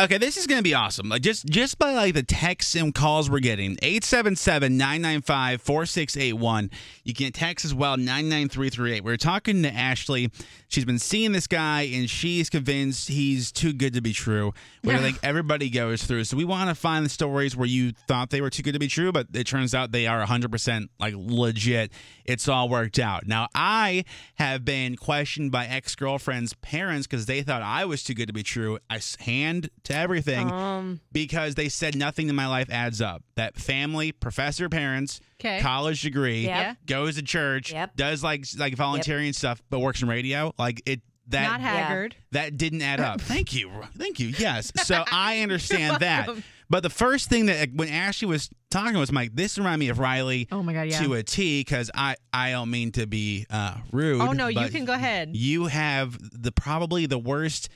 Okay, this is gonna be awesome. Like just just by like the texts and calls we're getting. 877-995-4681. You can text as well, 99338. We're talking to Ashley. She's been seeing this guy and she's convinced he's too good to be true. What I think everybody goes through. So we want to find the stories where you thought they were too good to be true, but it turns out they are 100% like legit. It's all worked out. Now, I have been questioned by ex-girlfriend's parents because they thought I was too good to be true. I hand to everything Um, because they said nothing in my life adds up. That family, professor, parents, 'Kay. college degree, Yep. goes to church, Yep. does like like volunteering stuff, but works in radio. Like it that Not Haggard. that didn't add up. Thank you, thank you. Yes, so I understand that. But the first thing that when Ashley was talking was Mike, this reminded me of Riley. Oh my God, yeah. To a T, because I I don't mean to be uh, rude. Oh, no, you can go ahead. You have the probably the worst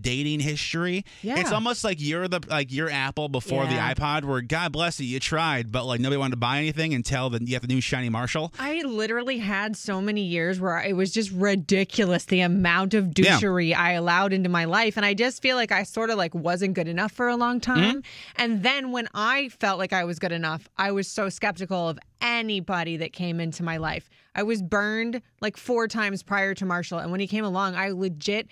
dating history. Yeah. It's almost like you're the like your Apple before Yeah. the iPod, where God bless you, you tried, but like nobody wanted to buy anything until the, you have the new shiny Marshall. I literally had so many years where it was just ridiculous the amount of Yeah. douchery I allowed into my life. And I just feel like I sort of like wasn't good enough for a long mm-hmm. time. And then when I felt like I was good enough, I was so skeptical of anybody that came into my life. I was burned like four times prior to Marshall. And when he came along, I legit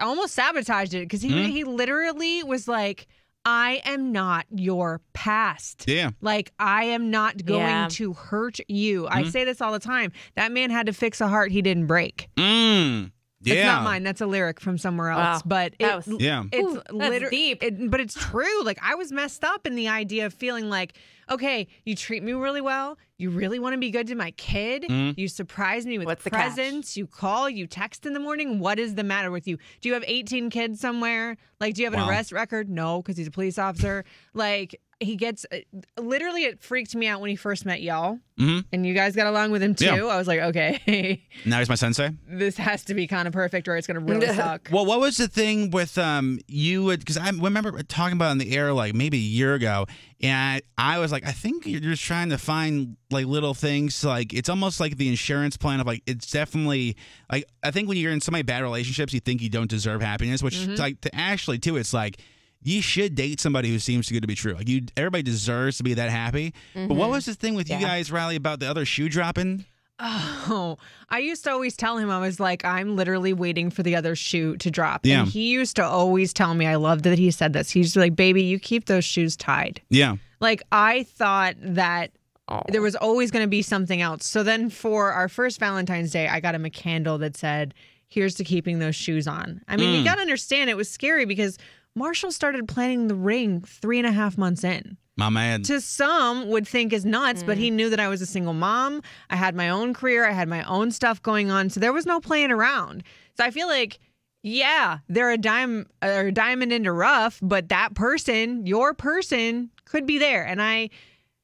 almost sabotaged it because he, Mhm. he literally was like, I am not your past. Yeah. Like, I am not going Yeah. to hurt you. I Mhm. say this all the time. That man had to fix a heart he didn't break. Mm. Yeah. It's not mine. That's a lyric from somewhere else. Wow. But it, That was- Yeah. it's Ooh, that's liter- deep. It, but it's true. Like I was messed up in the idea of feeling like, okay, you treat me really well. You really want to be good to my kid. Mhm. You surprise me with What's the catch? presents. You call. You text in the morning. What is the matter with you? Do you have 18 kids somewhere? Like, do you have an Wow. arrest record? No, because he's a police officer. like. He gets uh, literally. It freaked me out when he first met y'all, Mhm. and you guys got along with him too. Yeah. I was like, okay, Now he's my sensei. this has to be kind of perfect, or it's gonna really suck. Well, what was the thing with um you? would Because I remember talking about it in the air like maybe a year ago, and I, I was like, I think you're just trying to find like little things. Like it's almost like the insurance plan of like it's definitely like I think when you're in so many bad relationships, you think you don't deserve happiness. Which Mm-hmm. like to Ashley too, it's like. You should date somebody who seems too good to be true. Like you, everybody deserves to be that happy. But what was the thing with you guys, Riley, about the other shoe dropping? Oh, I used to always tell him, I was like, I'm literally waiting for the other shoe to drop. Yeah. And he used to always tell me, I loved that he said this. He's like, baby, you keep those shoes tied. Yeah, Like, I thought that Oh. there was always going to be something else. So then for our first Valentine's Day, I got him a candle that said, Here's to keeping those shoes on. I mean, you Mm. got to understand, it was scary because Marshall started planning the ring three and a half months in my man. to some would think is nuts, but Mm. he knew that I was a single mom. I had my own career, I had my own stuff going on, so there was no playing around. So I feel like, yeah, they're a dime or a diamond into rough, but that person, your person, could be there, and I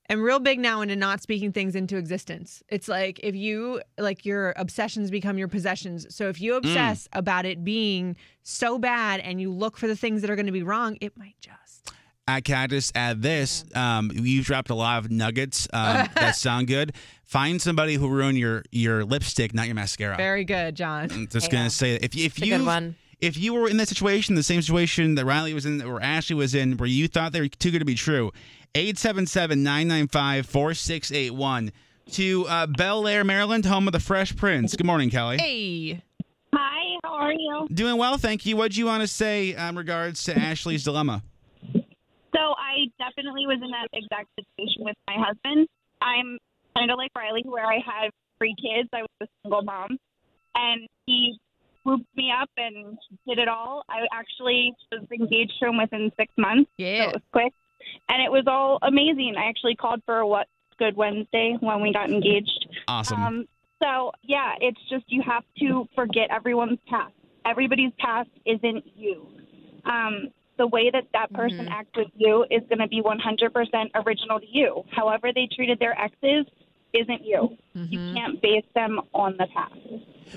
am real big now into not speaking things into existence. It's like if you like your obsessions become your possessions. So if you obsess about it being so bad and you look for the things that are going to be wrong, it might just. I can I just add this? Um, you've dropped a lot of nuggets um, that sound good. Find somebody who ruined your your lipstick, not your mascara. Very good, John. I'm just Yeah. gonna say if if It's you if you were in that situation, the same situation that Riley was in or Ashley was in, where you thought they were too good to be true, 877-995-4681 to uh, Bel Air, Maryland, home of the Fresh Prince. Good morning, Kelly. Hey. Hi, how are you? Doing well, thank you. What do you want to say um, regards to Ashley's dilemma? So I definitely was in that exact situation with my husband. I'm kind of like Riley, where I had three kids. I was a single mom, and he swooped me up and did it all. I actually was engaged to him within six months, so Yeah. it was quick, and it was all amazing. I actually called for a what good Wednesday when we got engaged. Awesome. Um, so yeah, it's just you have to forget everyone's past. Everybody's past isn't you. Um, the way that that person Mhm. acts with you is going to be 100% original to you. However they treated their exes isn't you. You Mhm. can't base them on the past.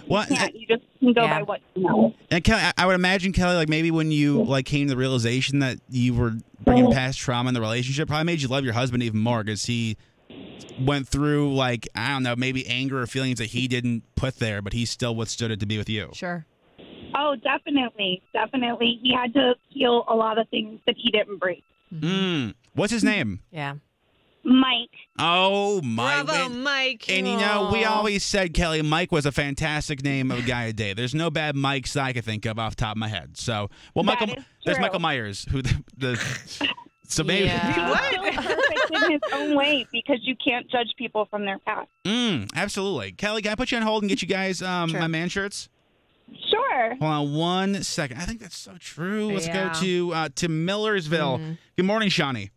what? You can't. You just can go Yeah. by what you know. And Kelly, I- I would imagine Kelly, like maybe when you like came to the realization that you were bringing past trauma in the relationship, probably made you love your husband even more because he went through like I don't know, maybe anger or feelings that he didn't put there, but he still withstood it to be with you. Sure. Oh, definitely, definitely. He had to heal a lot of things that he didn't break. Mm. What's his name? Yeah. Mike. Oh, Mike. Bravo, And- Mike. And you know, we always said Kelly Mike was a fantastic name of a guy a day. There's no bad Mikes that I can think of off the top of my head. So, well, That Michael, is there's. Michael Myers, who the, the so maybe. Yeah. He was What? perfect in his own way because you can't judge people from their past. Mm, absolutely. Kelly, can I put you on hold and get you guys um, Sure. my man shirts? Sure. Hold on one second. I think that's so true. Let's Yeah. go to uh, to Millersville. Mhm. Good morning, Shawnee.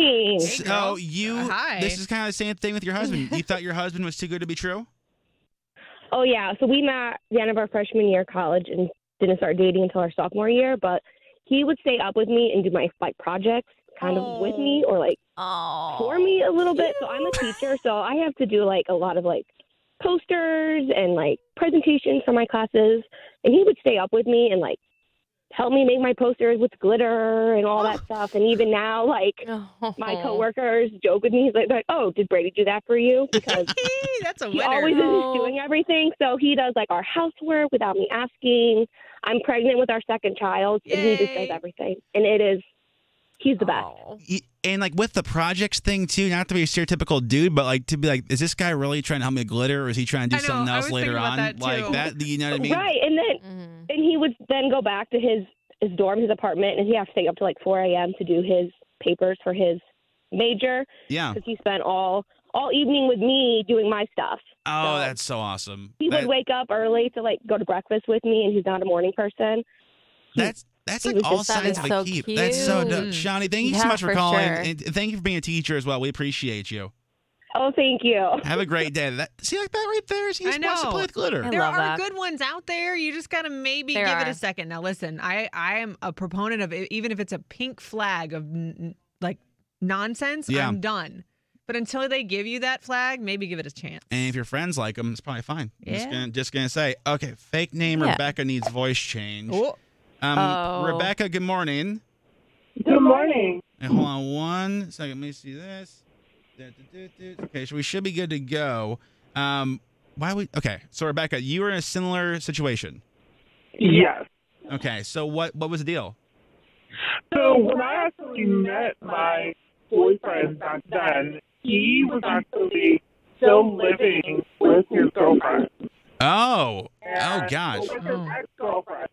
Good morning. Hey, so you, Uh, hi. this is kind of the same thing with your husband. you thought your husband was too good to be true? Oh yeah, so we met at the end of our freshman year of college and didn't start dating until our sophomore year. But he would stay up with me and do my like projects kind of with me or like Oh. for me a little bit. So I'm a teacher, so I have to do like a lot of like posters and like presentations for my classes. And he would stay up with me and like help me make my posters with glitter and all that oh. stuff. And even now, like oh. my coworkers joke with me. He's like, like, "Oh, did Brady do that for you?" Because That's a he winner. always is oh. doing everything. So he does like our housework without me asking. I'm pregnant with our second child, and he just does everything. And it is, he's the best. Aw. Y- And like with the projects thing too, not to be a stereotypical dude, but like to be like, is this guy really trying to help me glitter, or is he trying to do know, something else later on? that, like that, you know what I mean? Right, and then mm-hmm. and he would then go back to his his dorm, his apartment, and he have to stay up to like 4 a.m. to do his papers for his major Yeah. because he spent all all evening with me doing my stuff. Oh, So- that's so awesome. He That- would wake up early to like go to breakfast with me, and he's not a morning person. That's that's like all just- That signs of a so keep. That's so dope. cute. Shawnee, thank you so much for for calling, sure. and thank you for being a teacher as well. We appreciate you. Oh, thank you. Have a great day. That see like that right there. He I just wants to play with glitter. I there love are that. good ones out there. You just gotta maybe There give it a second. Now, listen, I I am a proponent of it, even if it's a pink flag of n- n- like nonsense. Yeah. I'm done. But until they give you that flag, maybe give it a chance. And if your friends like them, it's probably fine. I'm just Yeah. gonna just gonna say, okay, fake name Yeah. Rebecca needs voice change. Oh, Um, Oh. Rebecca, good morning. Good morning. And hold on one second. Let me see this. Okay, so we should be good to go. Um, why we? Okay, so Rebecca, you were in a similar situation. Yes. Okay, so what what was the deal? So when I actually met my boyfriend back then, he was actually still living with his girlfriend. Oh, oh gosh. With his Oh. ex-girlfriend.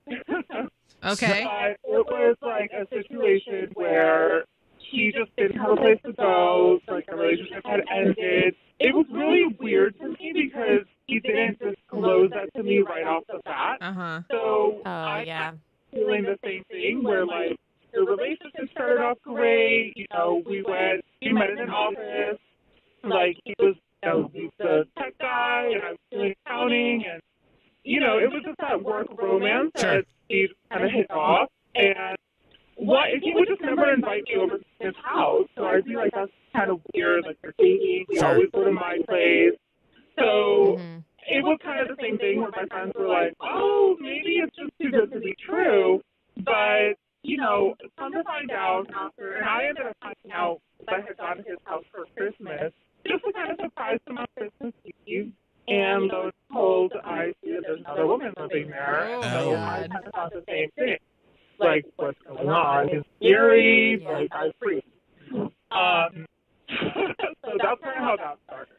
Okay. But it was like a situation where he just didn't have a place to go. Like the relationship had ended. It was really weird to me because he didn't disclose that to me right off the bat. Uh huh. So Oh I yeah. feeling the same thing where like the relationship started off great, you know, we went we met in an office, like he was you know, he's the tech guy and I was doing accounting and you know, it was just that work romance Sure. that he kinda hit off and what if he would just never invite me over to his house. So I'd be like, That's kind of weird, like they're dating, Sure. always go to my place. So Mhm. it was kind of the same thing where my friends were like, "Oh, maybe it's just too good to be true," but you know, come to find out after, and I ended up finding out that I had gone to his house for Christmas just to kind of surprise him on Christmas Eve. And lo and behold, I see that there's another woman living there. Oh, so my I God. kind of thought the same thing. Like, what's going on? Is scary? Yeah. Like, I freaked. Um, so that's kind of how that started.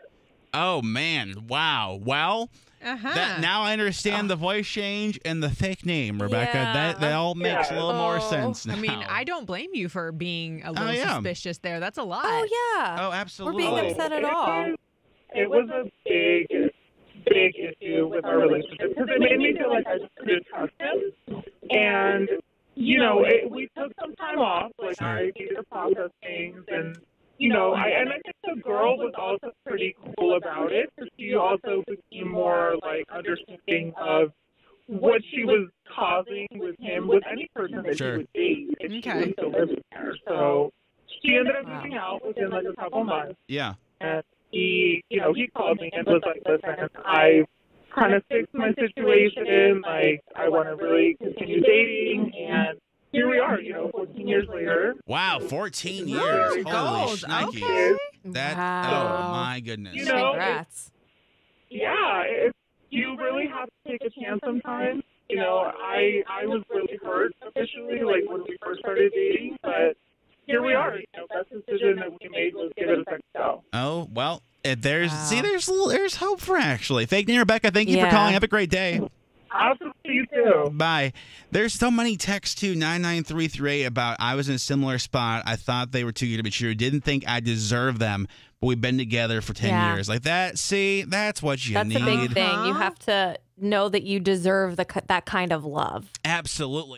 Oh man, wow. Well, Uh huh. that now I understand the voice change and the fake name, Rebecca. Yeah. That that all makes a little more Oh. sense now. I mean, I don't blame you for being a little yeah. suspicious there. That's a lot. Oh yeah. Oh, absolutely. We're being upset at it all. Was, it was a big, big issue with our relationship because it made me feel like I just couldn't trust him. And, you know, it, we took some time off. Like, I needed to process things. And, you know, I, and I think the girl was also pretty cool about it. 'cause She also became more, like, understanding of what she was causing with him, with any person that Sure. he would date if she was still living there. So she ended up Wow. out within, like, a couple months Yeah. and he, you know, he called me and was like, "Listen, I kind of fixed my situation. Like, I want to really continue dating." And here we are, you know, 14 years later. Wow, 14 years. Holy goes. shnikes. Okay. That oh wow. oh my goodness. You know, Congrats. Yeah, it, you really have to take a chance sometimes. You know, I I was really hurt officially, like when we first started dating, but here we are. You know, best decision that we made was give it a second go. Oh well, uh, there's Wow. see, there's a little, there's hope for Ashley. Fake name Rebecca. Thank you for calling. Have a great day. Awesome you too. Bye. There's so many texts to 99338 about I was in a similar spot. I thought they were too good to be true. Didn't think I deserved them, but we've been together for 10 Yeah. years. Like that, see, that's what you That's need. a big thing. You have to know that you deserve the that kind of love. Absolutely.